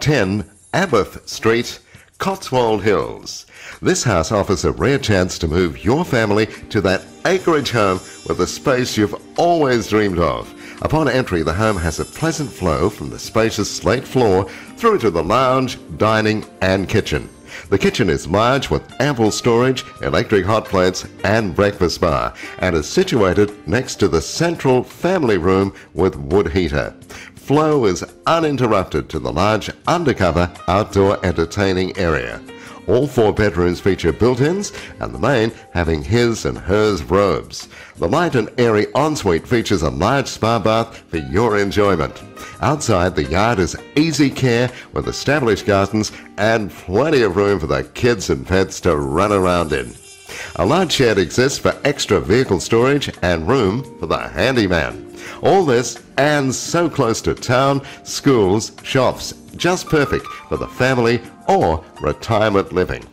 10 Abbott Street, Cotswold Hills. This house offers a rare chance to move your family to that acreage home with the space you've always dreamed of. Upon entry, the home has a pleasant flow from the spacious slate floor through to the lounge, dining, and kitchen. The kitchen is large with ample storage, electric hot plates, and breakfast bar, and is situated next to the central family room with wood heater. Flow is uninterrupted to the large undercover outdoor entertaining area. All four bedrooms feature built-ins and the main having his and hers robes. The light and airy ensuite features a large spa bath for your enjoyment. Outside, the yard is easy care with established gardens and plenty of room for the kids and pets to run around in. A large shed exists for extra vehicle storage and room for the handyman. All this and so close to town, schools, shops, just perfect for the family or retirement living.